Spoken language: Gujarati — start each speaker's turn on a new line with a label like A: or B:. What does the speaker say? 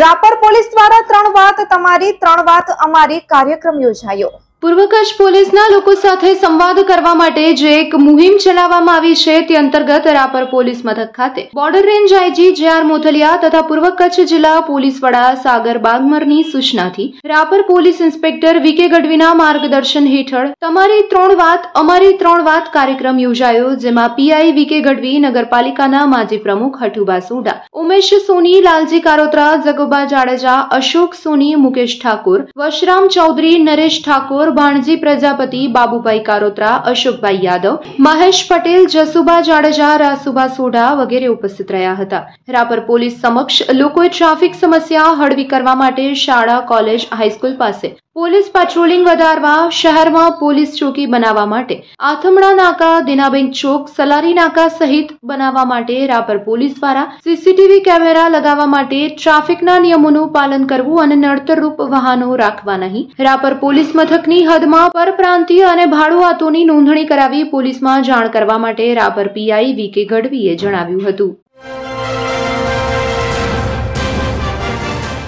A: રાપર પોલીસ દ્વારા ત્રણ વાત તમારી ત્રણ વાત અમારી કાર્યક્રમ યોજાયો.
B: પૂર્વ કચ્છ પોલીસના લોકો સાથે સંવાદ કરવા માટે જે એક મુહિમ ચલાવવામાં આવી છે તે અંતર્ગત રાપર પોલીસ મથક ખાતે. Border range IG J R Mothaliya તથા પૂર્વ કચ્છ જિલ્લા પોલીસ વડા સાગર બાગમરની સૂચનાથી રાપર પોલીસ ઇન્સ્પેક્ટર વીકે ગઢવીના માર્ગદર્શન હેઠળ તમારી ત્રણ વાત, અમારી ત્રણ વાત કાર્યક્રમ યોજાયો, જેમાં પીઆઈ વીકે ગઢવી, નગરપાલિકાના માજી પ્રમુખ હઠુબા સોઢા, ઉમેશ સોની, લાલજી કારોત્રા, જગોબા જાડેજા, અશોક સોની, મુકેશ ઠાકોર, વશરામ ચૌધરી, નરેશ ઠાકોર ભાણજી પ્રજાપતિ, બાબુભાઈ કારોત્રા, અશોકભાઈ યાદવ, મહેશ પટેલ, જસુભા જાડેજા, રાસુભા સોઢા વગેરે ઉપસ્થિત રહ્યા હતા. રાપર પોલીસ સમક્ષ લોકોએ ટ્રાફિક સમસ્યા હળવી કરવા માટે શાળા, કોલેજ, હાઈસ્કૂલ પાસે પોલીસ પેટ્રોલિંગ વધારવા શહેરમાં પોલીસ ચોકી બનાવવા માટે આથમણા નાકા, દિનાબેન ચોક, સલારી નાકા સહિત બનાવવા માટે રાપર પોલીસ દ્વારા સીસીટીવી કેમેરા લગાવવા માટે ટ્રાફિકના નિયમોનું પાલન કરવું અને નડતરરૂપ વાહનો રાખવા નહીં. રાપર પોલીસ મથકની હદમાં પરપ્રાંતીય અને ભાડુઆતોની નોંધણી કરાવી પોલીસમાં જાણ કરવા માટે રાપર પીઆઈ વી કે ગઢવીએ જણાવ્યું હતું.